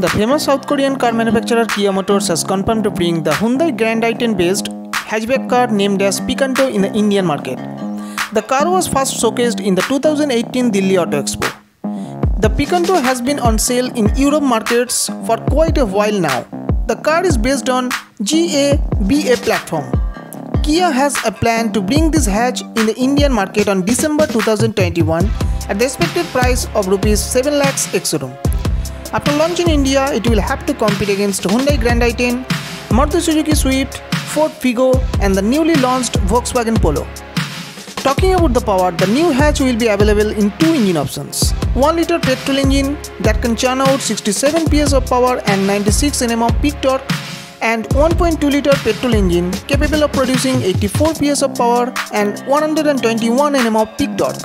The famous South Korean car manufacturer Kia Motors has confirmed to bring the Hyundai Grand i10 based hatchback car named as Picanto in the Indian market. The car was first showcased in the 2018 Delhi Auto Expo. The Picanto has been on sale in Europe markets for quite a while now. The car is based on GA-BA platform. Kia has a plan to bring this hatch in the Indian market on December 2021 at the expected price of Rs 7 lakhs ex-showroom. After launch in India, it will have to compete against Hyundai Grand i10, Maruti Suzuki Swift, Ford Figo and the newly launched Volkswagen Polo. Talking about the power, the new hatch will be available in two engine options. 1 liter petrol engine that can churn out 67 PS of power and 96 Nm of peak torque and 1.2 liter petrol engine capable of producing 84 PS of power and 121 Nm of peak torque.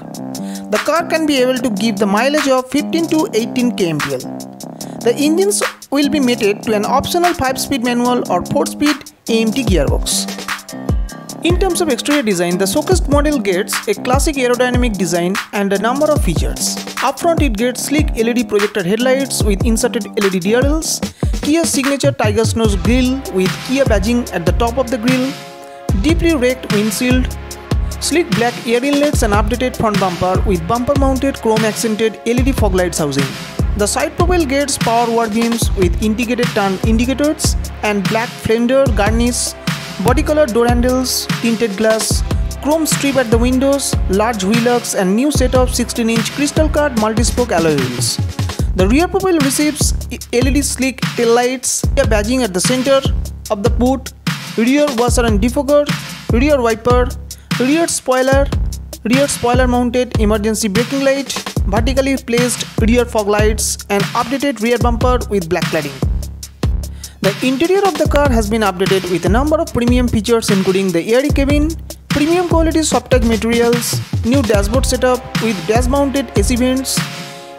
The car can be able to give the mileage of 15 to 18 kmpl. The engines will be mated to an optional 5-speed manual or 4-speed AMT gearbox. In terms of exterior design, the showcased model gets a classic aerodynamic design and a number of features. Up front it gets sleek LED projector headlights with inserted LED DRLs, Kia's signature Tiger's Nose grille with Kia badging at the top of the grille, deeply raked windshield, sleek black air inlets and updated front bumper with bumper mounted chrome accented LED fog lights housing. The side profile gets power ORVMs with integrated turn indicators and black fender garnish, body color door handles, tinted glass, chrome strip at the windows, large wheel and new set of 16-inch crystal cut multi-spoke alloy wheels. The rear profile receives LED sleek tail lights, a badging at the center of the boot, rear washer and defogger, rear wiper, rear spoiler, rear spoiler mounted emergency braking light, vertically placed rear fog lights and updated rear bumper with black cladding. The interior of the car has been updated with a number of premium features including the airy cabin, premium quality soft touch materials, new dashboard setup with dash mounted AC vents,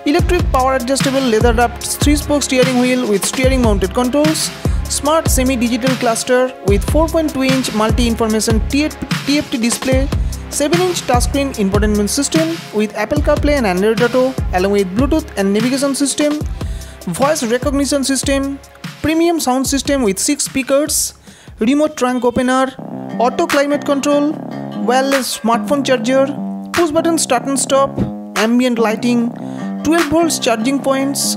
electric power adjustable leather wrapped 3-spoke steering wheel with steering mounted controls, smart semi-digital cluster with 4.2 inch multi-information TFT display 7-inch touchscreen infotainment system with Apple CarPlay and Android Auto along with Bluetooth and navigation system, voice recognition system, premium sound system with 6 speakers, remote trunk opener, auto climate control, wireless smartphone charger, push button start and stop, ambient lighting, 12 volts charging points,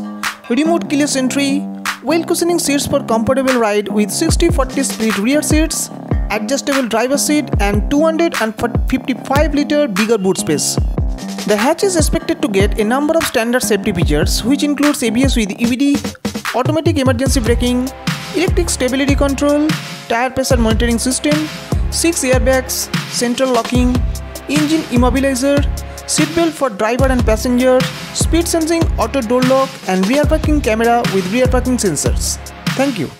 remote keyless entry, well cushioning seats for comfortable ride with 60-40 split rear seats, adjustable driver seat and 255 litre bigger boot space. The hatch is expected to get a number of standard safety features which includes ABS with EBD, automatic emergency braking, electric stability control, tire pressure monitoring system, 6 airbags, central locking, engine immobilizer, seatbelt for driver and passenger, speed sensing auto door lock and rear parking camera with rear parking sensors. Thank you.